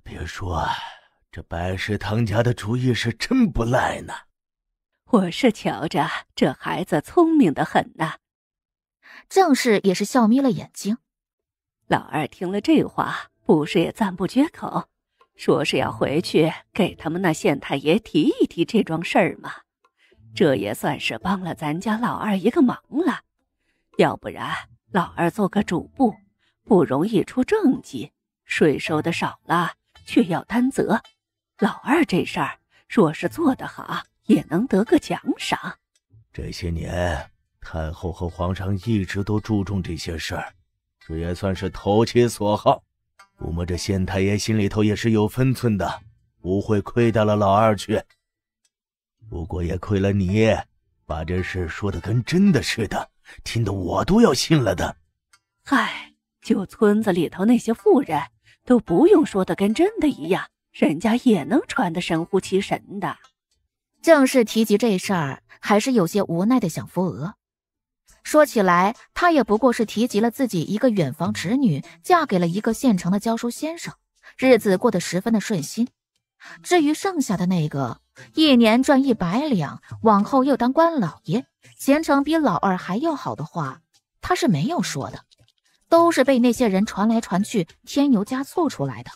别说，这白氏唐家的主意是真不赖呢。我是瞧着这孩子聪明的很呐。郑氏也是笑眯了眼睛。老二听了这话，不是也赞不绝口，说是要回去给他们那县太爷提一提这桩事儿嘛。这也算是帮了咱家老二一个忙了，要不然老二做个主簿，不容易出政绩，税收的少了，却要担责。老二这事儿若是做得好，也能得个奖赏。这些年，太后和皇上一直都注重这些事儿，这也算是投其所好。估摸着县太爷心里头也是有分寸的，不会亏待了老二去。不过也亏了你，把这事说的跟真的似的，听得我都要信了的。嗨，就村子里头那些妇人，都不用说的跟真的一样，人家也能传的神乎其神的。正是提及这事儿，还是有些无奈的想扶额。说起来，他也不过是提及了自己一个远房侄女嫁给了一个县城的教书先生，日子过得十分的顺心。至于剩下的那个，一年赚一百两，往后又当官老爷，前程比老二还要好的话，他是没有说的，都是被那些人传来传去，添油加醋出来的。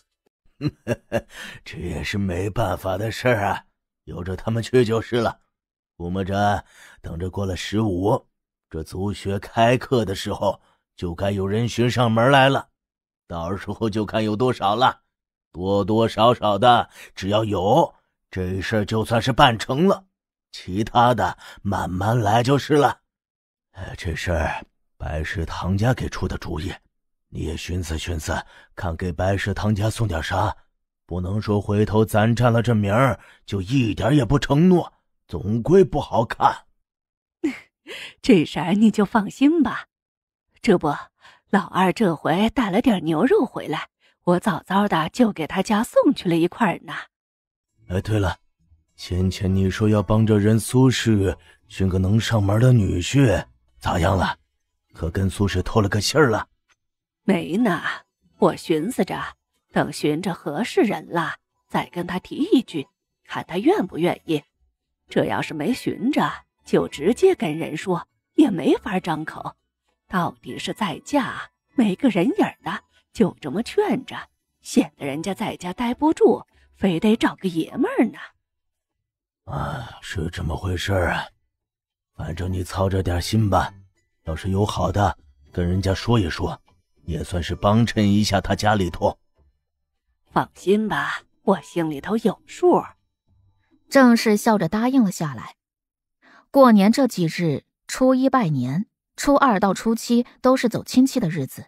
这也是没办法的事儿啊，由着他们去就是了。估摸着等着过了十五，这族学开课的时候，就该有人寻上门来了，到时候就看有多少了。多多少少的，只要有这事儿，就算是办成了。其他的慢慢来就是了。哎，这事儿白氏唐家给出的主意，你也寻思寻思，看给白氏唐家送点啥。不能说回头咱占了这名儿，就一点也不承诺，总归不好看。这事儿你就放心吧。这不，老二这回带了点牛肉回来。我早早的就给他家送去了一块呢。哎，对了，先前你说要帮着人苏氏寻个能上门的女婿，咋样了？可跟苏氏透了个信儿了？没呢，我寻思着等寻着合适人了，再跟他提一句，看他愿不愿意。这要是没寻着，就直接跟人说，也没法张口。到底是在家没个人影的。就这么劝着，显得人家在家待不住，非得找个爷们儿呢。啊，是这么回事啊。反正你操着点心吧，要是有好的，跟人家说一说，也算是帮衬一下他家里头。放心吧，我心里头有数。正是笑着答应了下来。过年这几日，初一拜年，初二到初七都是走亲戚的日子。